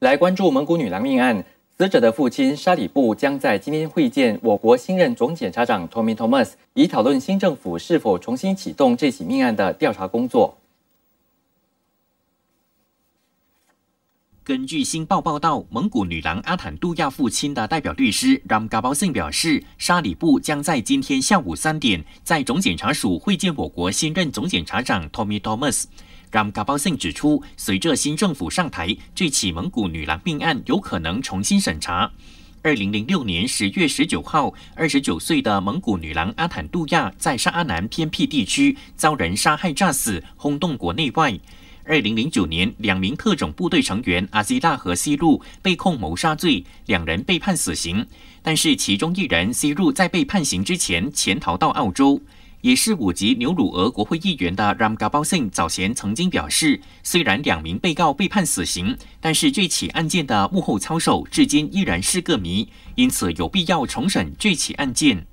来关注蒙古女郎命案，死者的父亲沙里布将在今天会见我国新任总检察长 Tommy Thomas，以讨论新政府是否重新启动这起命案的调查工作。根据《新报》报道，蒙古女郎阿坦杜亚父亲的代表律师 Ram g a b a s i n 表示，沙里布将在今天下午三点在总检察署会见我国新任总检察长 Tommy Thomas。Ram g a b a s i n 指出，随着新政府上台，这起蒙古女郎命案有可能重新审查。二零零六年十月十九号，二十九岁的蒙古女郎阿坦杜亚在沙阿南偏僻地区遭人杀害炸死，轰动国内外。二零零九年，两名特种部队成员阿西拉和西路被控谋杀罪，两人被判死刑。但是其中一人西路在被判刑之前潜逃到澳洲。也是五级牛鲁俄国会议员的 Ramgabasing 早前曾经表示，虽然两名被告被判死刑，但是这起案件的幕后操手至今依然是个谜，因此有必要重审这起案件。